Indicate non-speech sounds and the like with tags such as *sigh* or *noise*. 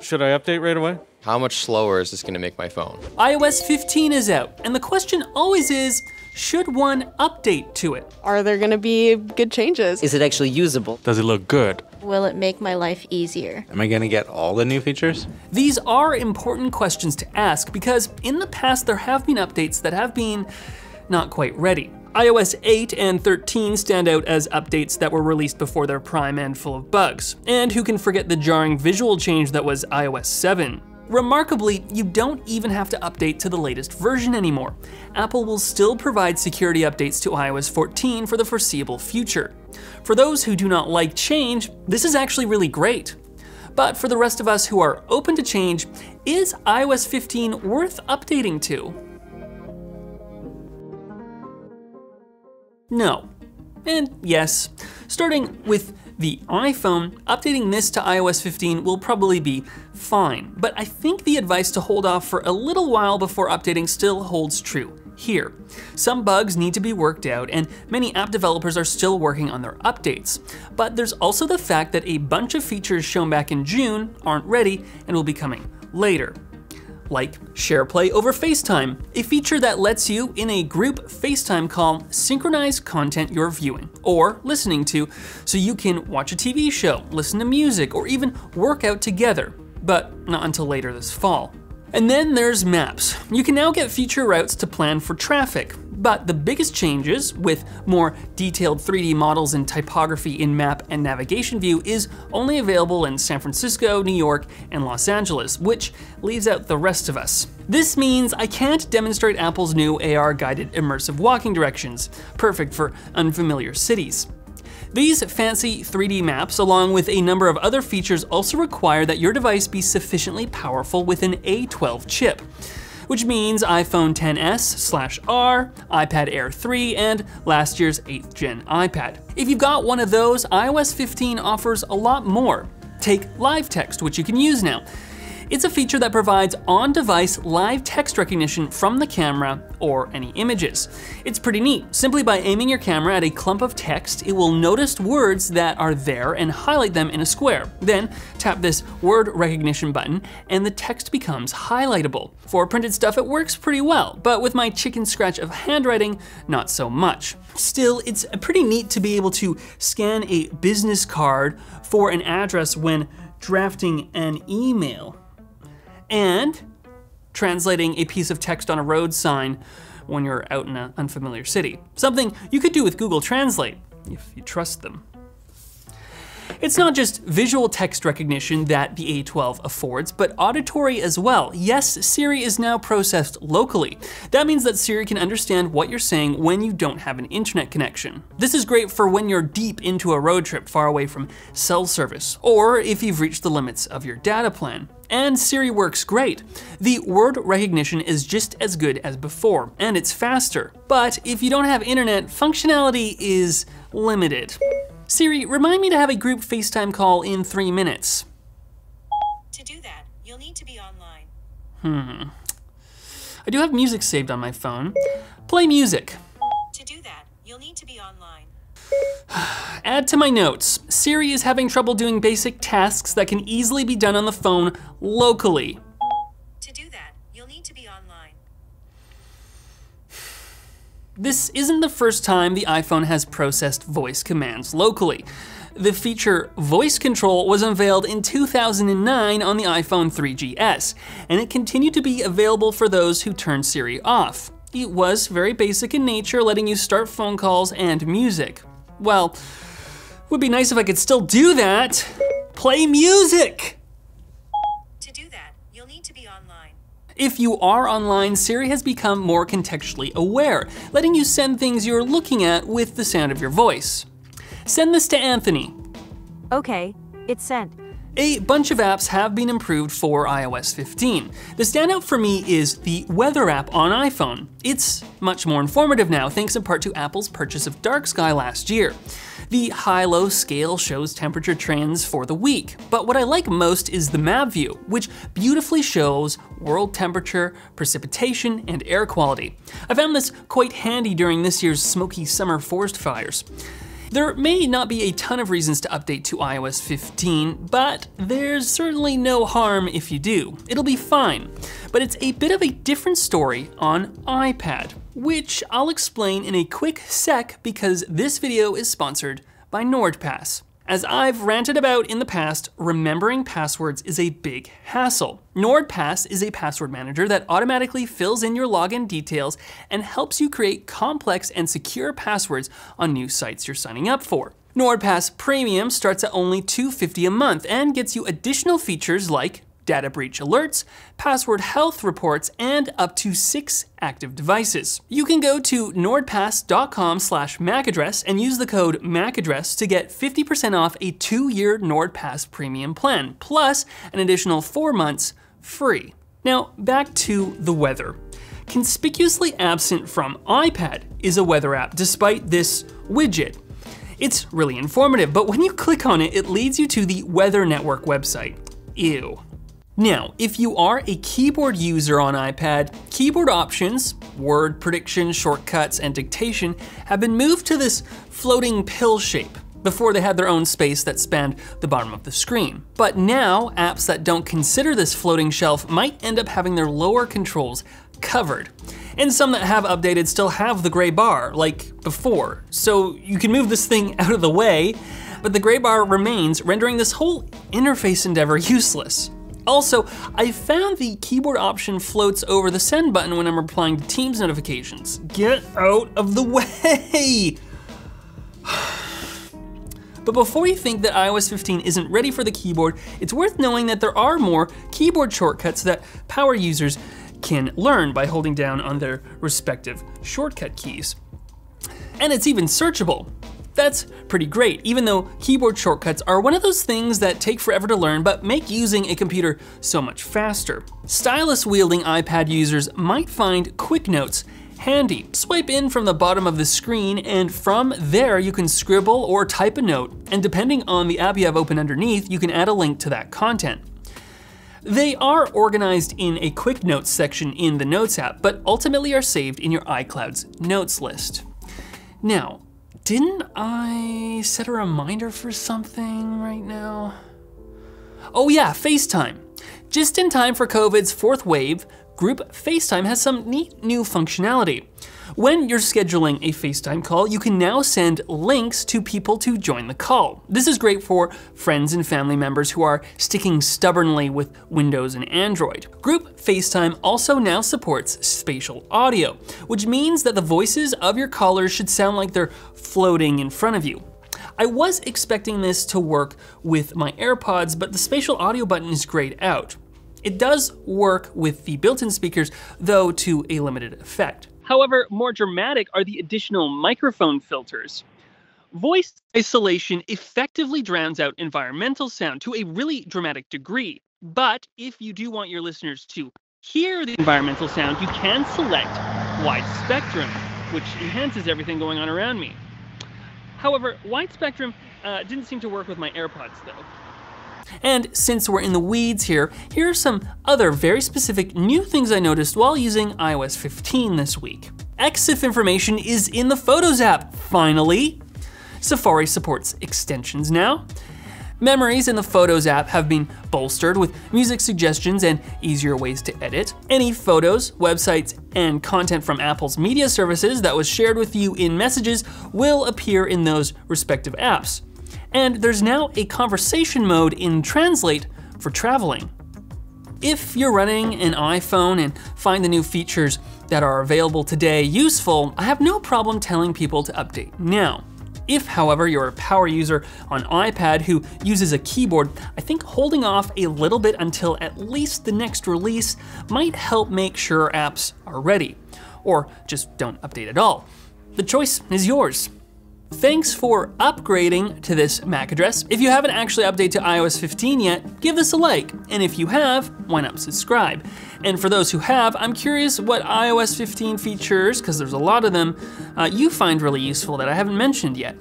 Should I update right away? How much slower is this gonna make my phone? iOS 15 is out, and the question always is, should one update to it? Are there going to be good changes? Is it actually usable? Does it look good? Will it make my life easier? Am I gonna get all the new features? These are important questions to ask because in the past there have been updates that have been not quite ready. iOS 8 and 13 stand out as updates that were released before their prime and full of bugs. And who can forget the jarring visual change that was iOS 7? Remarkably, you don't even have to update to the latest version anymore. Apple will still provide security updates to iOS 14 for the foreseeable future. For those who do not like change, this is actually really great. But for the rest of us who are open to change, is iOS 15 worth updating to? No. And yes, starting with the iPhone, updating this to iOS 15 will probably be fine, but I think the advice to hold off for a little while before updating still holds true here. Some bugs need to be worked out, and many app developers are still working on their updates. But there's also the fact that a bunch of features shown back in June aren't ready and will be coming later like SharePlay over FaceTime, a feature that lets you, in a group FaceTime call, synchronize content you're viewing or listening to so you can watch a TV show, listen to music, or even work out together, but not until later this fall. And then there's Maps. You can now get future routes to plan for traffic, but the biggest changes, with more detailed 3D models and typography in map and navigation view, is only available in San Francisco, New York, and Los Angeles, which leaves out the rest of us. This means I can't demonstrate Apple's new AR guided immersive walking directions, perfect for unfamiliar cities. These fancy 3D maps, along with a number of other features, also require that your device be sufficiently powerful with an A12 chip which means iPhone 10s slash R, iPad Air 3, and last year's 8th gen iPad. If you've got one of those, iOS 15 offers a lot more. Take live text, which you can use now. It's a feature that provides on-device live text recognition from the camera or any images. It's pretty neat. Simply by aiming your camera at a clump of text, it will notice words that are there and highlight them in a square. Then tap this word recognition button and the text becomes highlightable. For printed stuff, it works pretty well, but with my chicken scratch of handwriting, not so much. Still, it's pretty neat to be able to scan a business card for an address when drafting an email and translating a piece of text on a road sign when you're out in an unfamiliar city. Something you could do with Google Translate, if you trust them. It's not just visual text recognition that the A12 affords, but auditory as well. Yes, Siri is now processed locally. That means that Siri can understand what you're saying when you don't have an internet connection. This is great for when you're deep into a road trip far away from cell service, or if you've reached the limits of your data plan. And Siri works great. The word recognition is just as good as before, and it's faster. But if you don't have internet, functionality is limited. Siri, remind me to have a group FaceTime call in three minutes. To do that, you'll need to be online. Hmm. I do have music saved on my phone. Play music. To do that, you'll need to be online. *sighs* Add to my notes. Siri is having trouble doing basic tasks that can easily be done on the phone locally. To do that, you'll need to be online. This isn't the first time the iPhone has processed voice commands locally. The feature Voice Control was unveiled in 2009 on the iPhone 3GS, and it continued to be available for those who turned Siri off. It was very basic in nature, letting you start phone calls and music. Well, would be nice if I could still do that. Play music! To do that, you'll need to be online. If you are online, Siri has become more contextually aware, letting you send things you're looking at with the sound of your voice. Send this to Anthony. Okay, it's sent. A bunch of apps have been improved for iOS 15. The standout for me is the Weather app on iPhone. It's much more informative now, thanks in part to Apple's purchase of Dark Sky last year. The high-low scale shows temperature trends for the week, but what I like most is the map view, which beautifully shows world temperature, precipitation, and air quality. I found this quite handy during this year's smoky summer forest fires. There may not be a ton of reasons to update to iOS 15, but there's certainly no harm if you do. It'll be fine. But it's a bit of a different story on iPad, which I'll explain in a quick sec because this video is sponsored by NordPass. As I've ranted about in the past, remembering passwords is a big hassle. NordPass is a password manager that automatically fills in your login details and helps you create complex and secure passwords on new sites you're signing up for. NordPass Premium starts at only 250 a month and gets you additional features like data breach alerts, password health reports, and up to six active devices. You can go to nordpass.com slash MacAddress and use the code MacAddress to get 50% off a two-year NordPass premium plan, plus an additional four months free. Now, back to the weather. Conspicuously absent from iPad is a weather app, despite this widget. It's really informative, but when you click on it, it leads you to the Weather Network website. Ew. Now, if you are a keyboard user on iPad, keyboard options, word prediction, shortcuts, and dictation have been moved to this floating pill shape. Before they had their own space that spanned the bottom of the screen. But now, apps that don't consider this floating shelf might end up having their lower controls covered. And some that have updated still have the gray bar, like before. So you can move this thing *laughs* out of the way, but the gray bar remains, rendering this whole interface endeavor useless. Also, I found the keyboard option floats over the send button when I'm replying to Teams notifications. Get out of the way! *sighs* But before you think that iOS 15 isn't ready for the keyboard, it's worth knowing that there are more keyboard shortcuts that power users can learn by holding down on their respective shortcut keys. And it's even searchable. That's pretty great, even though keyboard shortcuts are one of those things that take forever to learn but make using a computer so much faster. Stylus wielding iPad users might find Quick Notes handy. Swipe in from the bottom of the screen and from there you can scribble or type a note and depending on the app you have open underneath, you can add a link to that content. They are organized in a quick notes section in the Notes app, but ultimately are saved in your iCloud's notes list. Now, didn't I set a reminder for something right now? Oh yeah, FaceTime. Just in time for COVID's fourth wave, Group FaceTime has some neat new functionality. When you're scheduling a FaceTime call, you can now send links to people to join the call. This is great for friends and family members who are sticking stubbornly with Windows and Android. Group FaceTime also now supports spatial audio, which means that the voices of your callers should sound like they're floating in front of you. I was expecting this to work with my AirPods, but the spatial audio button is grayed out. It does work with the built-in speakers, though to a limited effect. However, more dramatic are the additional microphone filters. Voice isolation effectively drowns out environmental sound to a really dramatic degree. But if you do want your listeners to hear the environmental sound, you can select wide spectrum, which enhances everything going on around me. However, wide spectrum uh, didn't seem to work with my AirPods though. And since we're in the weeds here, here are some other very specific new things I noticed while using iOS 15 this week. EXIF information is in the Photos app, finally. Safari supports extensions now. Memories in the Photos app have been bolstered with music suggestions and easier ways to edit. Any photos, websites, and content from Apple's media services that was shared with you in messages will appear in those respective apps. And there's now a conversation mode in Translate for traveling. If you're running an iPhone and find the new features that are available today useful, I have no problem telling people to update now. If, however, you're a power user on iPad who uses a keyboard, I think holding off a little bit until at least the next release might help make sure apps are ready. Or just don't update at all. The choice is yours. Thanks for upgrading to this MAC address. If you haven't actually updated to iOS 15 yet, give this a like. And if you have, why not subscribe? And for those who have, I'm curious what iOS 15 features, because there's a lot of them, uh, you find really useful that I haven't mentioned yet.